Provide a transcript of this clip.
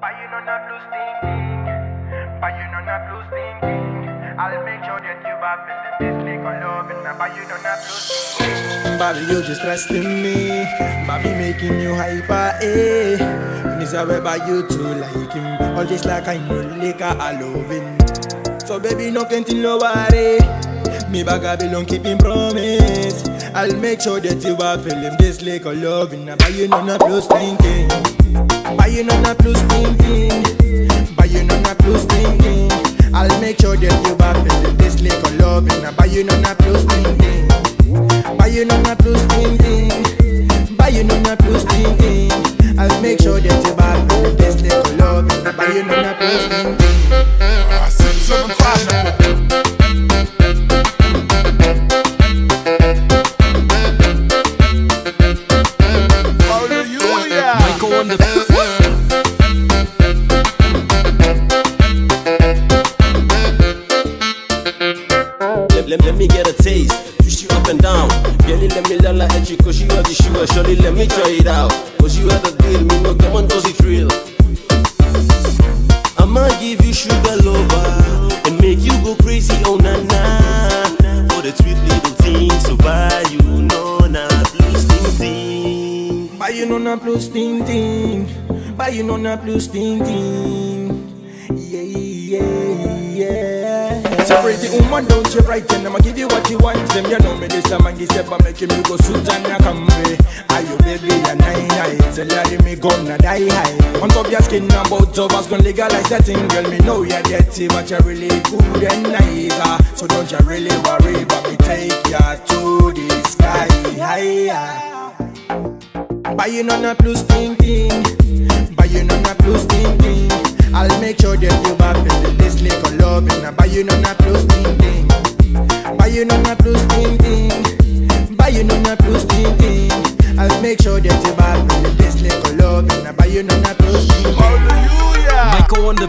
Buy you none of blue sting ting. Buy you none of blue sting ting. I'll make sure that you are feeling this little love and you none of blue sting ting. Bobby, you just trusting me. Baby, making you hyper, eh? Miss by you too like him. All this like I know liquor, I love him. So baby, no can't no worry. Me bag belong keeping promise. I'll make sure that you are feeling this liquor love and I buy you none of blue thinking. Buy you none of blue thinking. Buy you none of blue thinking. I'll make sure that you are feeling this liquor love and I buy you none of blue thinking. Buy you none of blue thinking. Buy none of blue thinking. I'll make sure that you are feeling this liquor love and I buy you none of blue thinking. Let, let, me get a taste. Twist you up and down. Girlie, let me lala at you cause you have the sugar. Surely let me try it out. Cause you have the deal. Me no come on does it real. I'ma give you sugar lover and make you go crazy oh na na for the sweet little things. So buy you no na blue sting ting. Buy you none of blue thinking. Buy you none of blue thinking. Yeah, yeah, yeah. So pretty woman, don't you frighten them. I give you what you want. Them, you know me this time and give up making me go suit and a camry. Are you baby a nine nights? So let me gonna die high. On top your skin and both of us gonna legalize that thing, girl. Me know you're dirty, but you're really good and nice. ah. So don't you really worry about me. Take ya to the sky higher. Buy you none of blue thinking. Buy you none of blue thinking. I'll make sure that you feeling this little love and I buy you none of blue thinking. Buy you none of blue thinking. Buy you none of blue thinking. I'll make sure that you are feeling this little love and I buy you none of blue thinking. Hallelujah. Michael on the